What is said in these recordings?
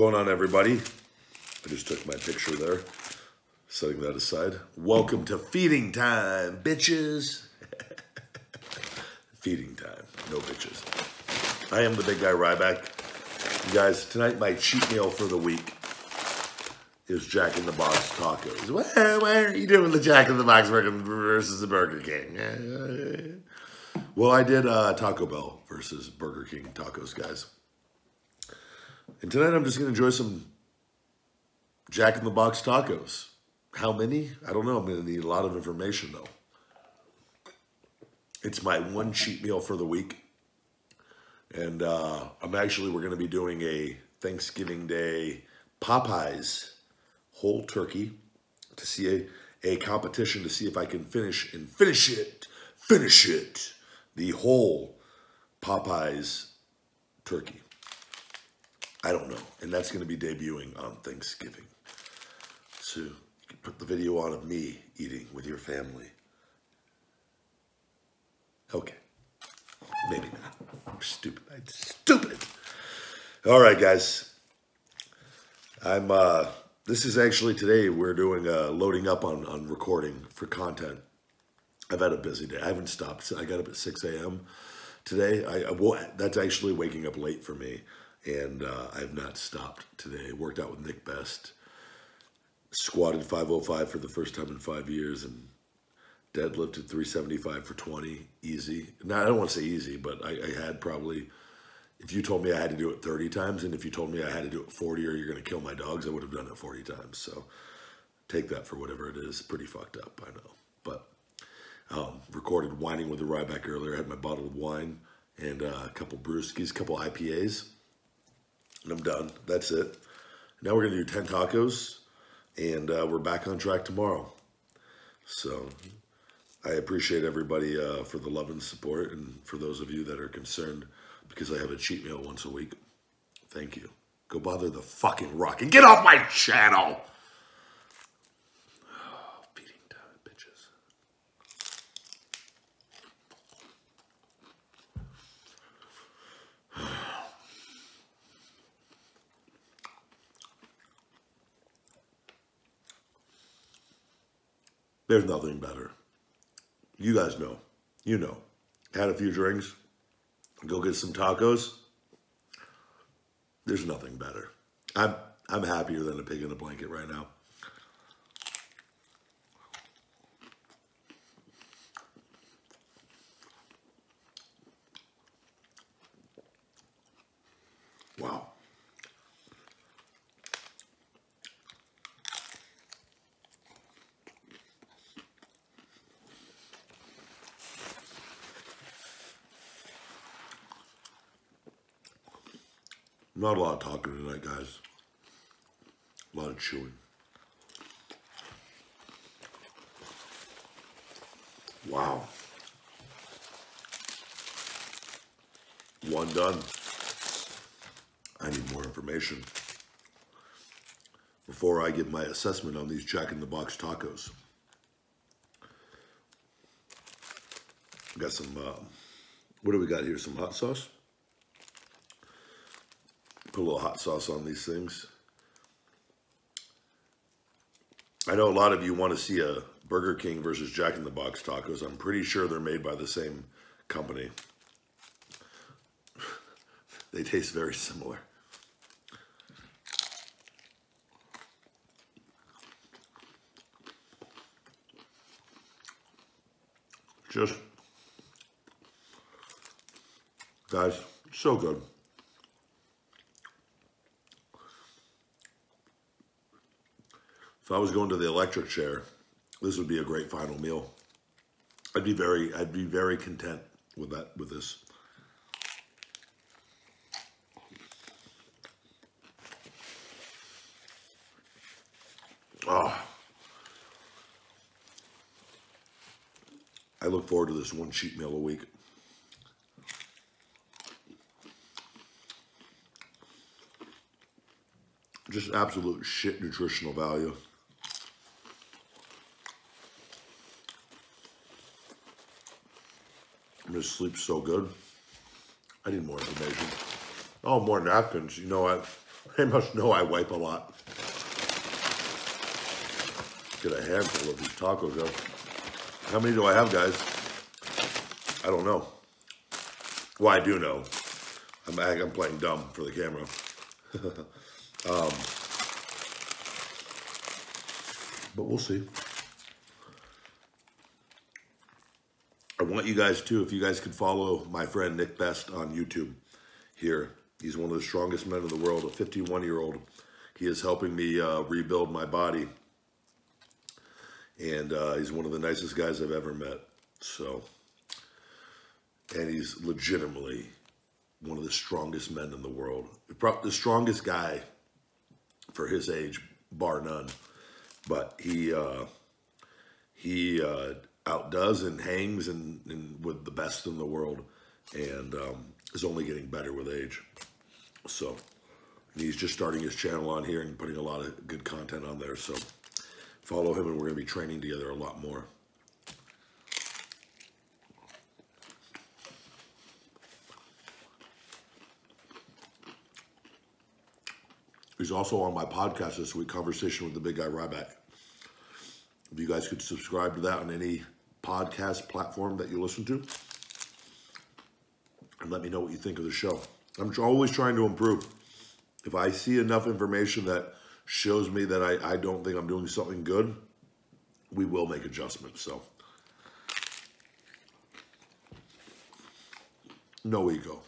Going on, everybody? I just took my picture there, setting that aside. Welcome to feeding time, bitches. feeding time, no bitches. I am the big guy Ryback. You guys, tonight my cheat meal for the week is Jack in the Box tacos. Why, why are you doing the Jack in the Box versus the Burger King? Well, I did uh, Taco Bell versus Burger King tacos, guys. And tonight I'm just going to enjoy some Jack in the Box tacos. How many? I don't know. I'm going to need a lot of information, though. It's my one cheat meal for the week. And uh, I'm actually, we're going to be doing a Thanksgiving Day Popeyes whole turkey to see a, a competition to see if I can finish and finish it, finish it, the whole Popeyes turkey. I don't know. And that's going to be debuting on Thanksgiving. So you can put the video on of me eating with your family. Okay. Maybe not. I'm stupid. I'm stupid. All right, guys. I'm, uh, this is actually today we're doing, uh, loading up on, on recording for content. I've had a busy day. I haven't stopped. I got up at 6 a.m. today. I, I well, that's actually waking up late for me and uh, I've not stopped today. Worked out with Nick Best, squatted 505 for the first time in five years, and deadlifted 375 for 20, easy. Now, I don't want to say easy, but I, I, had probably, if you told me I had to do it 30 times, and if you told me I had to do it 40 or you're going to kill my dogs, I would have done it 40 times. So take that for whatever it is. Pretty fucked up, I know. But um, recorded Whining with the Ryback earlier. I had my bottle of wine and uh, a couple brewskis, a couple IPAs and I'm done. That's it. Now we're going to do 10 tacos, and uh, we're back on track tomorrow. So I appreciate everybody uh, for the love and support, and for those of you that are concerned because I have a cheat meal once a week, thank you. Go bother the fucking rock and get off my channel. There's nothing better. You guys know. You know. Had a few drinks. Go get some tacos. There's nothing better. I'm I'm happier than a pig in a blanket right now. Wow. Not a lot of talking tonight, guys. A lot of chewing. Wow. One done. I need more information before I give my assessment on these Jack in the Box tacos. Got some, uh, what do we got here? Some hot sauce? Put a little hot sauce on these things. I know a lot of you want to see a Burger King versus Jack in the Box tacos. I'm pretty sure they're made by the same company. they taste very similar. Just, guys, so good. If I was going to the electric chair, this would be a great final meal. I'd be very, I'd be very content with that, with this. Oh. I look forward to this one cheat meal a week. Just absolute shit nutritional value. Sleep so good. I need more information. Oh, more napkins. You know, I, they must know I wipe a lot. Get a handful of these tacos though. How many do I have, guys? I don't know. Well, I do know. I'm, I'm playing dumb for the camera. um, but we'll see. Want you guys too, if you guys could follow my friend Nick Best on YouTube here. He's one of the strongest men in the world, a 51 year old. He is helping me uh, rebuild my body. And uh, he's one of the nicest guys I've ever met. So, and he's legitimately one of the strongest men in the world. The strongest guy for his age, bar none. But he uh, he uh, outdoes and hangs and, and, with the best in the world, and um, is only getting better with age. So he's just starting his channel on here and putting a lot of good content on there. So follow him, and we're going to be training together a lot more. He's also on my podcast this week, Conversation with the Big Guy Ryback. If you guys could subscribe to that on any podcast platform that you listen to, and let me know what you think of the show. I'm always trying to improve. If I see enough information that shows me that I, I don't think I'm doing something good, we will make adjustments. So, no ego.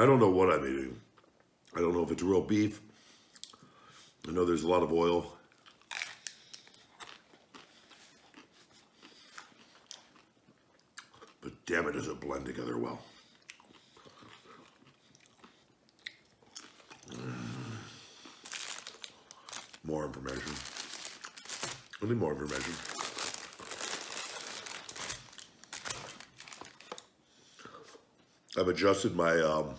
I don't know what I'm eating. I don't know if it's real beef. I know there's a lot of oil. But damn it, does it blend together well. More information. I need more information. I've adjusted my um,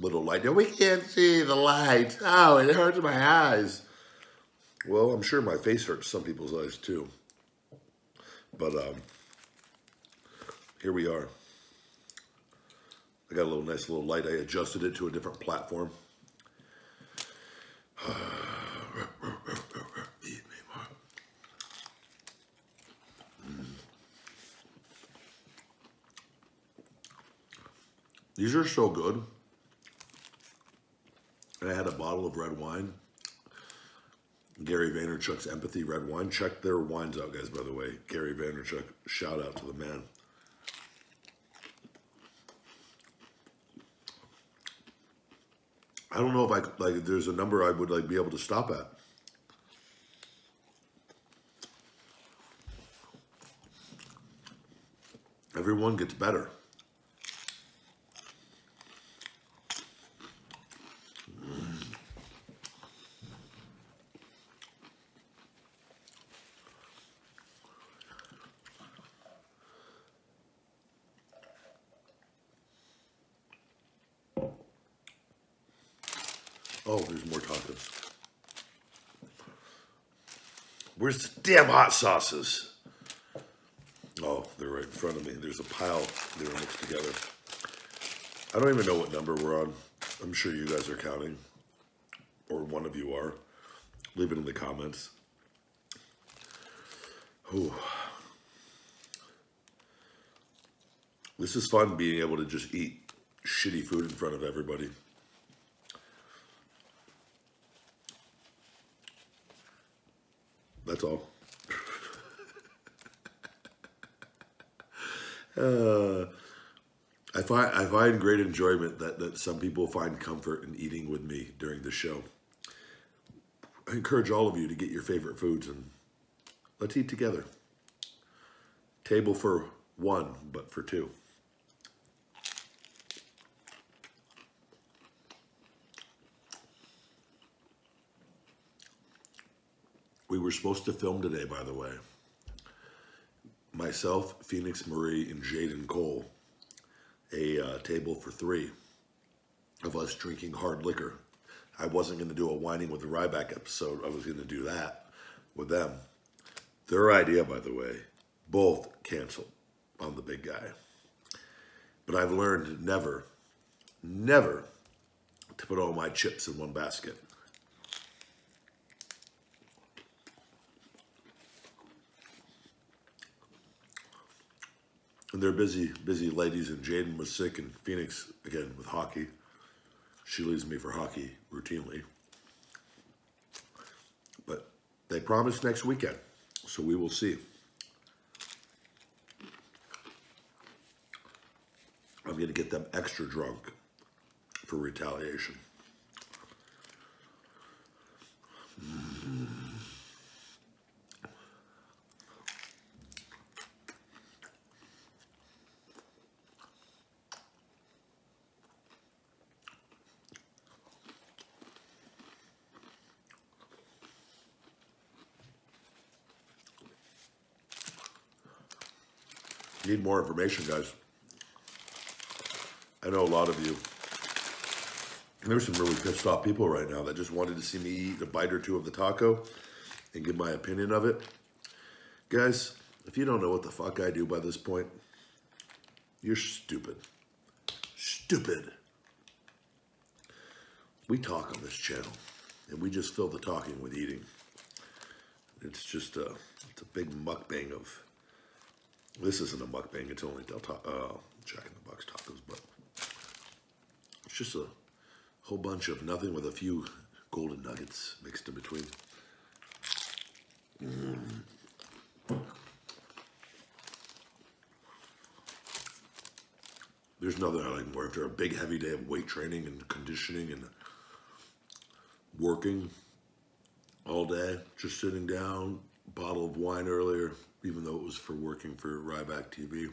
little light. Now, we can't see the light. Oh, it hurts my eyes. Well, I'm sure my face hurts some people's eyes too. But um, here we are. I got a little nice little light. I adjusted it to a different platform. These are so good. Bottle of red wine. Gary Vaynerchuk's Empathy Red Wine. Check their wines out, guys, by the way. Gary Vaynerchuk, shout out to the man. I don't know if I like. There's a number I would like be able to stop at. Everyone gets better. Oh, there's more tacos. Where's the damn hot sauces? Oh, they're right in front of me. There's a pile. They were mixed together. I don't even know what number we're on. I'm sure you guys are counting. Or one of you are. Leave it in the comments. Ooh. This is fun being able to just eat shitty food in front of everybody. That's all. uh, I find I find great enjoyment that, that some people find comfort in eating with me during the show. I encourage all of you to get your favorite foods and let's eat together. Table for one, but for two. Were supposed to film today, by the way. Myself, Phoenix Marie, and Jaden Cole. A uh, table for three of us drinking hard liquor. I wasn't going to do a whining with the Ryback episode. I was going to do that with them. Their idea, by the way, both canceled on the big guy. But I've learned never, never to put all my chips in one basket. And they're busy, busy ladies, and Jaden was sick in Phoenix again with hockey. She leaves me for hockey routinely. But they promised next weekend, so we will see. I'm going to get them extra drunk for retaliation. Need more information, guys. I know a lot of you. There's some really pissed off people right now that just wanted to see me eat a bite or two of the taco and give my opinion of it. Guys, if you don't know what the fuck I do by this point, you're stupid. Stupid. We talk on this channel, and we just fill the talking with eating. It's just a, it's a big mukbang of this isn't a mukbang, it's only Del uh, Jack in the Box tacos, but it's just a whole bunch of nothing with a few golden nuggets mixed in between. Mm. There's nothing I like more after a big heavy day of weight training and conditioning and working all day, just sitting down, bottle of wine earlier, even though it was for working for Ryback TV.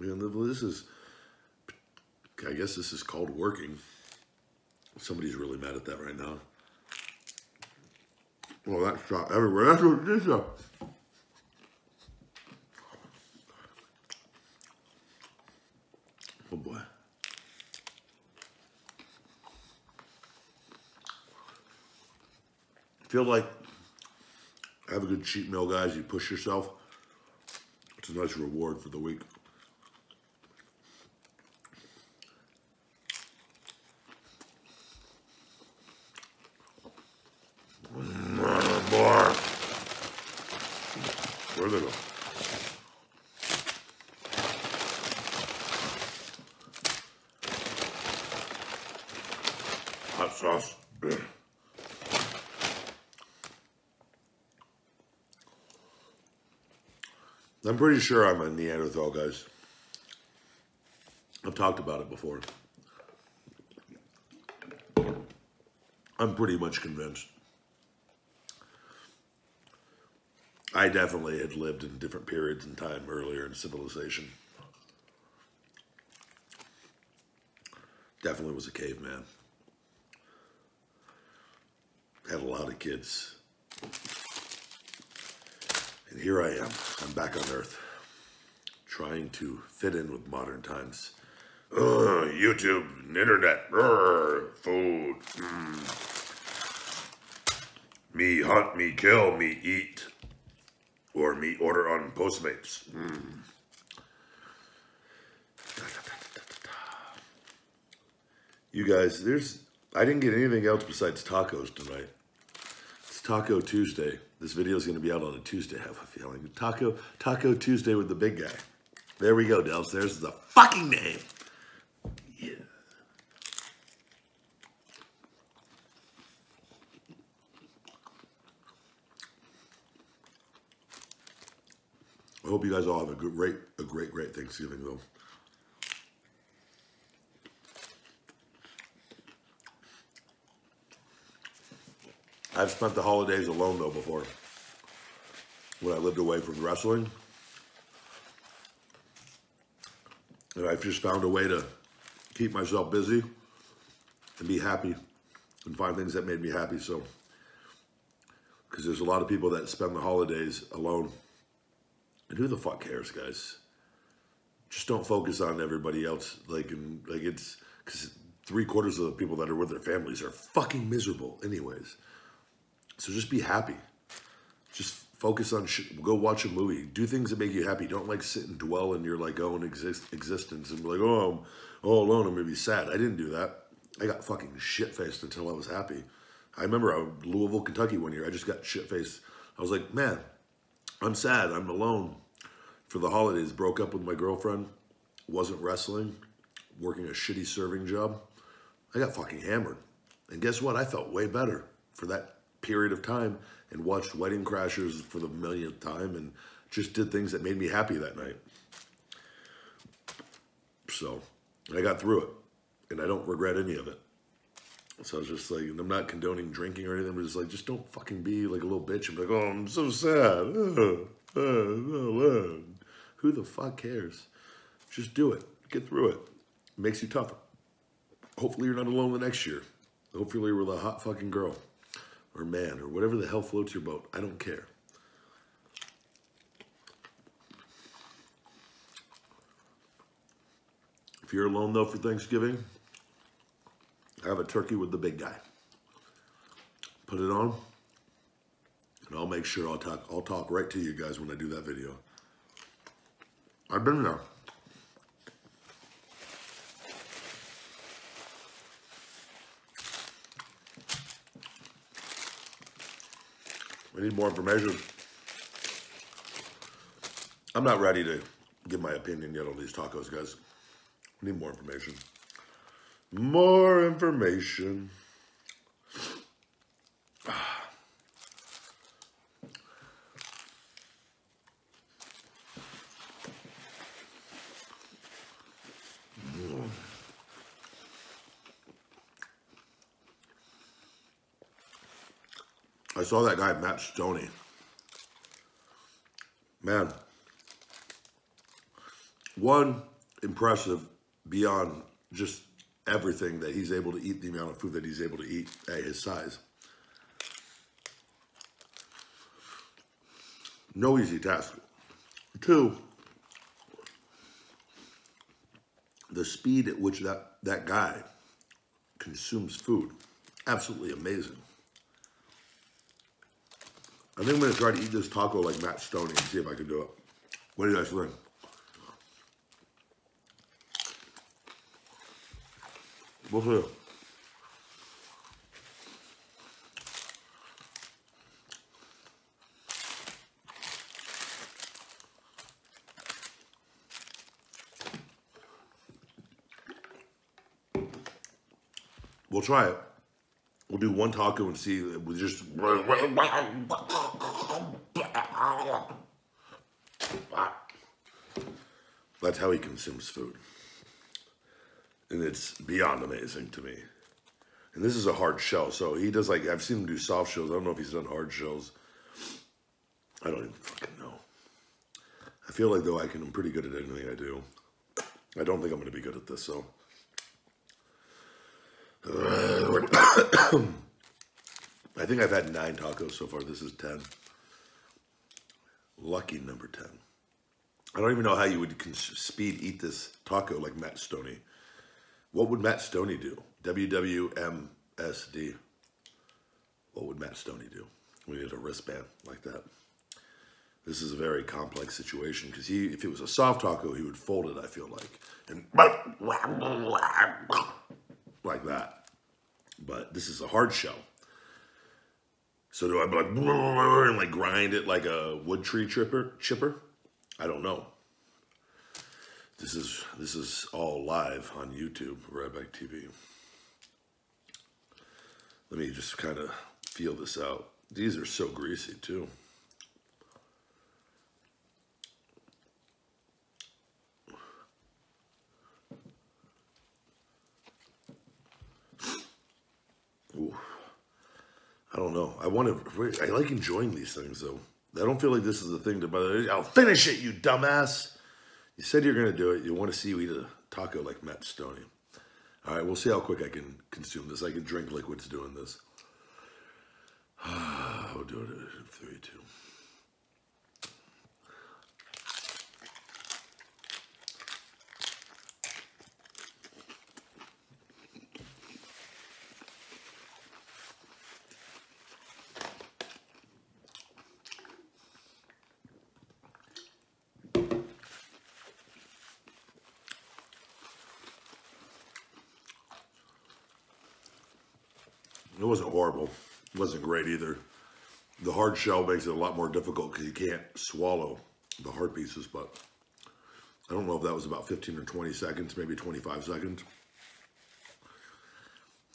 And this is, I guess this is called working. Somebody's really mad at that right now. Well, that's shot everywhere. That's what this is. Oh boy. Feel like have a good cheat meal, guys. You push yourself. It's a nice reward for the week. More. Where'd they go? Hot sauce. I'm pretty sure I'm a Neanderthal, guys. I've talked about it before. I'm pretty much convinced. I definitely had lived in different periods in time earlier in civilization. Definitely was a caveman. Had a lot of kids. And here I am. I'm back on Earth, trying to fit in with modern times. Ugh, YouTube, internet, food. Mm. Me hunt, me kill, me eat, or me order on Postmates. Mm. You guys, there's I didn't get anything else besides tacos tonight. Taco Tuesday. This video is going to be out on a Tuesday, I have a feeling. Taco, Taco Tuesday with the big guy. There we go, Delz. There's the fucking name. Yeah. I hope you guys all have a great, a great, great Thanksgiving, though. I've spent the holidays alone though before. When I lived away from wrestling. And I've just found a way to keep myself busy and be happy and find things that made me happy. So, because there's a lot of people that spend the holidays alone. And who the fuck cares, guys? Just don't focus on everybody else. Like, and, like it's because three quarters of the people that are with their families are fucking miserable, anyways. So just be happy. Just Focus on go watch a movie. Do things that make you happy. Don't like sit and dwell in your like own exist- existence and be like, oh, I'm all alone. I'm gonna be sad. I didn't do that. I got fucking shit faced until I was happy. I remember I Louisville, Kentucky one year. I just got shit faced. I was like, man, I'm sad. I'm alone for the holidays. Broke up with my girlfriend. Wasn't wrestling. Working a shitty serving job. I got fucking hammered. And guess what? I felt way better for that period of time and watched Wedding Crashers for the millionth time and just did things that made me happy that night. So I got through it and I don't regret any of it. So I was just like, I'm not condoning drinking or anything, but just like, just don't fucking be like a little bitch and be like, oh, I'm so sad. Who the fuck cares? Just do it. Get through it. it. Makes you tougher. Hopefully you're not alone the next year. Hopefully you're with a hot fucking girl or man or whatever the hell floats your boat. I don't care. If you're alone though for Thanksgiving, I have a turkey with the big guy. Put it on, and I'll make sure I'll talk. I'll talk right to you guys when I do that video. I've been there. Need more information. I'm not ready to give my opinion yet on these tacos, guys. Need more information. More information. Ah. I saw that guy, Matt Stonie. Man, one, impressive beyond just everything that he's able to eat, the amount of food that he's able to eat at his size. No easy task. Two, the speed at which that, that guy consumes food, absolutely amazing. I think I'm gonna try to eat this taco like Matt Stonie and see if I can do it. What do you guys think? We'll see. We'll try it. We'll do one taco and see. We just. That's how he consumes food. And it's beyond amazing to me. And this is a hard shell. So he does like, I've seen him do soft shells. I don't know if he's done hard shells. I don't even fucking know. I feel like though I can, I'm pretty good at anything I do. I don't think I'm going to be good at this, so. I think I've had nine tacos so far. This is 10. Lucky number 10. I don't even know how you would speed eat this taco like Matt Stonie. What would Matt Stonie do? WWMSD. What would Matt Stonie do? We need a wristband like that. This is a very complex situation because he, if it was a soft taco, he would fold it, I feel like. And like that. But this is a hard shell. So do I like and like grind it like a wood tree chipper? Chipper? I don't know. This is this is all live on YouTube, Ryback TV. Let me just kind of feel this out. These are so greasy too. Ooh. I don't know. I want to. I like enjoying these things though. I don't feel like this is the thing to. But I'll finish it, you dumbass. You said you're gonna do it. You want to see you eat a taco like Matt Stonie. All right, we'll see how quick I can consume this. I can drink liquids doing this. I'll do it in three, two. Wasn't horrible. It wasn't great either. The hard shell makes it a lot more difficult because you can't swallow the hard pieces, but I don't know if that was about 15 or 20 seconds, maybe 25 seconds.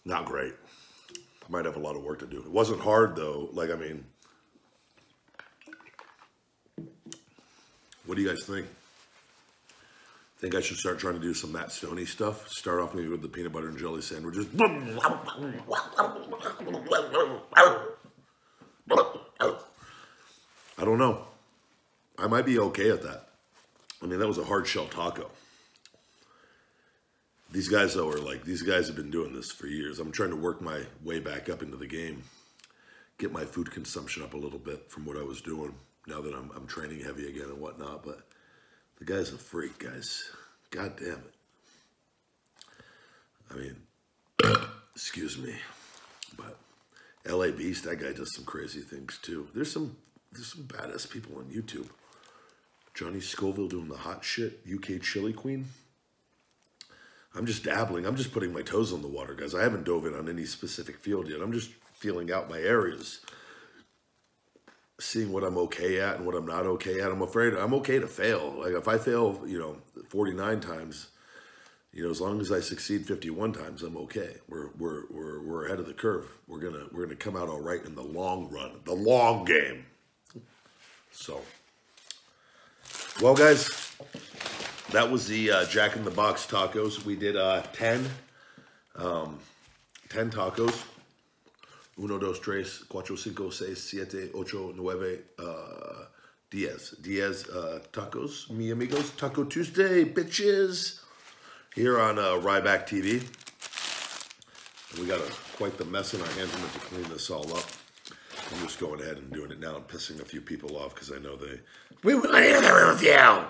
Not great. I might have a lot of work to do. It wasn't hard though. Like, I mean, what do you guys think? Think I should start trying to do some Matt Stonie stuff? Start off maybe with the peanut butter and jelly sandwiches. I don't know. I might be okay at that. I mean, that was a hard shell taco. These guys, though, are like, these guys have been doing this for years. I'm trying to work my way back up into the game, get my food consumption up a little bit from what I was doing now that I'm, I'm training heavy again and whatnot. But the guy's a freak, guys. God damn it. I mean, excuse me, but LA Beast, that guy does some crazy things too. There's some there's some badass people on YouTube. Johnny Scoville doing the hot shit, UK Chili Queen. I'm just dabbling. I'm just putting my toes on the water, guys. I haven't dove in on any specific field yet. I'm just feeling out my areas, seeing what I'm okay at and what I'm not okay at. I'm afraid I'm okay to fail. Like if I fail, you know, 49 times, you know, as long as I succeed 51 times, I'm okay. We're we're we're we're ahead of the curve. We're gonna we're gonna come out all right in the long run, the long game. So, well, guys, that was the uh, Jack in the Box tacos. We did uh, 10, um, 10 tacos. Uno, dos, tres, cuatro, cinco, seis, siete, ocho, nueve, uh, diez. Diez uh, tacos, mi amigos. Taco Tuesday, bitches. Here on uh, Ryback TV. We got a, quite the mess in our hands. I'm going to clean this all up. I'm just going ahead and doing it now and pissing a few people off because I know they, we want to hear the review.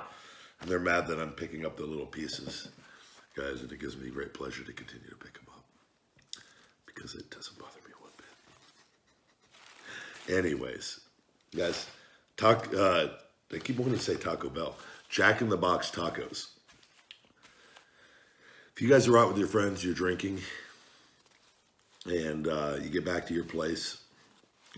And they're mad that I'm picking up the little pieces. Guys, and it gives me great pleasure to continue to pick them up because it doesn't bother. Anyways, guys, talk, uh, I keep wanting to say Taco Bell. Jack in the Box tacos. If you guys are out with your friends, you're drinking, and uh, you get back to your place,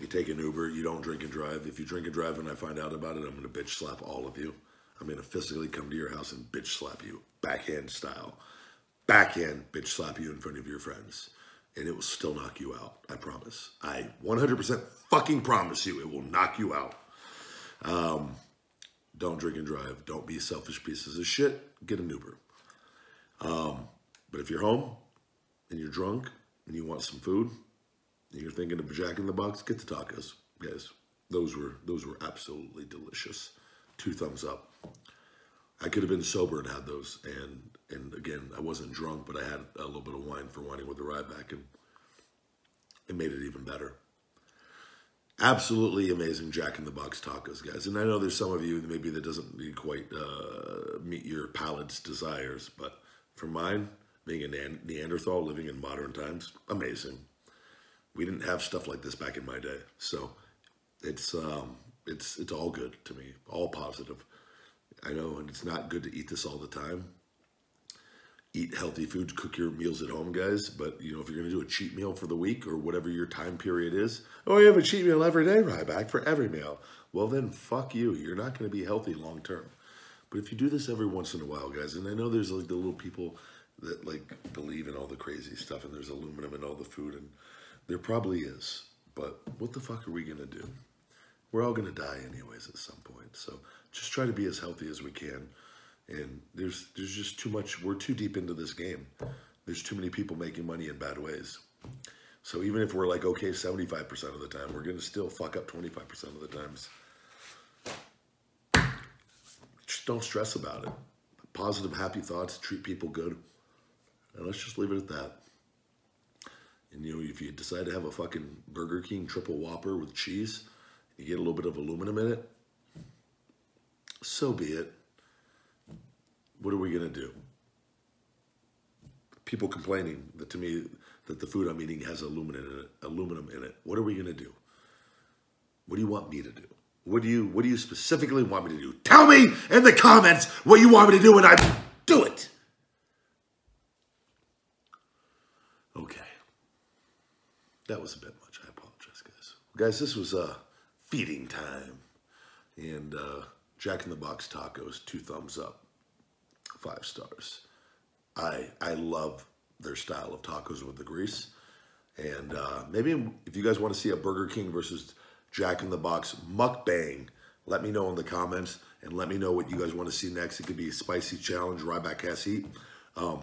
you take an Uber, you don't drink and drive. If you drink and drive and I find out about it, I'm going to bitch slap all of you. I'm going to physically come to your house and bitch slap you, backhand style. Backhand bitch slap you in front of your friends. And it will still knock you out. I promise. I 100% fucking promise you it will knock you out. Um, don't drink and drive. Don't be selfish pieces of shit. Get an Uber. Um, but if you're home and you're drunk and you want some food, and you're thinking of Jack in the Box, get the tacos, guys. Those were those were absolutely delicious. Two thumbs up. I could have been sober and had those, and and again, I wasn't drunk, but I had a little bit of wine for whining with the Ryback, and it made it even better. Absolutely amazing Jack in the Box tacos, guys. And I know there's some of you maybe that doesn't quite uh, meet your palate's desires, but for mine, being a Neanderthal living in modern times, amazing. We didn't have stuff like this back in my day, so it's um, it's it's all good to me, all positive. I know, and it's not good to eat this all the time. Eat healthy foods, cook your meals at home, guys. But you know, if you're gonna do a cheat meal for the week or whatever your time period is, oh, you have a cheat meal every day, Ryback, for every meal. Well, then fuck you. You're not gonna be healthy long term. But if you do this every once in a while, guys, and I know there's like the little people that like believe in all the crazy stuff, and there's aluminum in all the food, and there probably is, but what the fuck are we going to do? We're all going to die anyways at some point. So just try to be as healthy as we can. And there's there's just too much. We're too deep into this game. There's too many people making money in bad ways. So even if we're like okay 75% of the time, we're to still fuck up 25% of the times. Just don't stress about it. Positive, happy thoughts, treat people good. And let's just leave it at that. And you know, if you decide to have a fucking Burger King triple whopper with cheese, you get a little bit of aluminum in it, so be it. What are we gonna do? People complaining that to me that the food I'm eating has aluminum in it. Aluminum in it. What are we gonna do? What do you want me to do? What do you What do you specifically want me to do? Tell me in the comments what you want me to do, and I do it. Okay. that was a bit much. I apologize, guys. Guys, this was uh, feeding time. And uh, Jack in the Box tacos, two thumbs up, five stars. I I love their style of tacos with the grease. And uh, maybe if you guys want to see a Burger King versus Jack in the Box mukbang, let me know in the comments and let me know what you guys want to see next. It could be a spicy challenge, Ryback has heat. Um,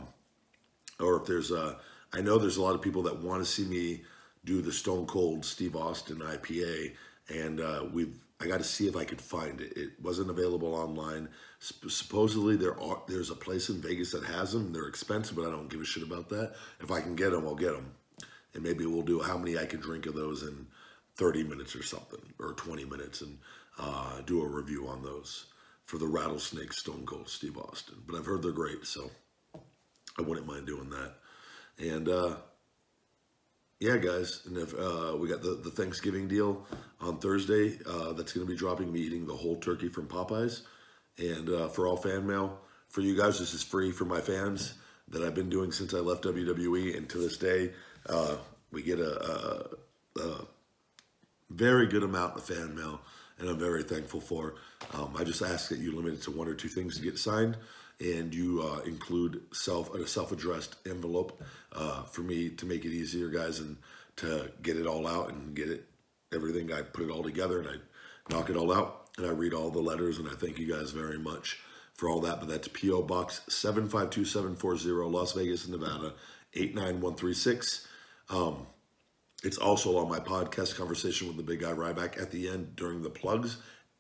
or if there's a, I know there's a lot of people that want to see me do the Stone Cold Steve Austin IPA, and uh, we've I got to see if I could find it. It wasn't available online. supposedly there are there's a place in Vegas that has them. They're expensive, but I don't give a shit about that. If I can get them, I'll get them, and maybe we'll do how many I can drink of those in 30 minutes or something, or 20 minutes, and uh, do a review on those for the Rattlesnake Stone Cold Steve Austin. But I've heard they're great, so I wouldn't mind doing that. And uh, yeah, guys, and if uh, we got the, the Thanksgiving deal on Thursday, uh, that's going to be dropping me eating the whole turkey from Popeyes. And uh, for all fan mail, for you guys, this is free for my fans that I've been doing since I left WWE. And to this day, uh, we get a, very good amount of fan mail, and I'm very thankful for. Um, I just ask that you limit it to one or two things to get signed and you uh, include self a self-addressed envelope uh, for me to make it easier, guys, and to get it all out and get it everything. I put it all together and I knock it all out and I read all the letters and I thank you guys very much for all that. But that's PO Box seven five two seven four zero, Las Vegas, Nevada eight nine one three six. Um, it's also on my podcast, Conversation with the Big Guy Ryback, at the end during the plugs.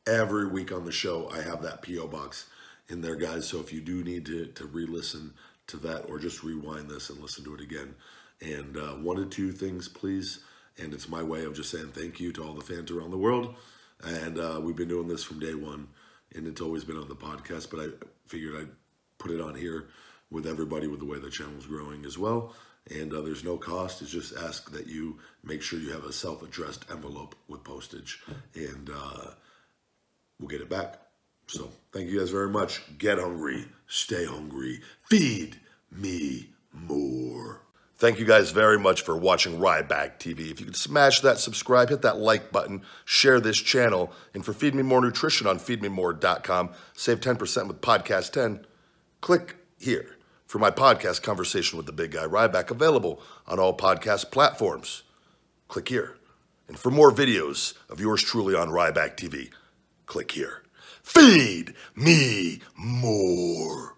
Every week on the show, I have that PO Box in there, guys. So if you do need to, to re-listen to that or just rewind this and listen to it again. And uh, one or two things, please. And it's my way of just saying thank you to all the fans around the world. And uh, we've been doing this from day one, and it's always been on the podcast. But I figured I'd put it on here with everybody with the way the channel's growing as well. And uh, there's no cost. It's just ask that you make sure you have a self-addressed envelope with postage, and uh, we'll get it back. So thank you guys very much. Get hungry, stay hungry, feed me more. Thank you guys very much for watching Ryback TV. If you could smash that subscribe, hit that like button, share this channel, and for Feed Me More Nutrition on feedmemore.com, save 10% with Podcast 10, click here for my podcast conversation with the big guy Ryback, available on all podcast platforms. Click here. And for more videos of yours truly on Ryback TV, click here. Feed me more.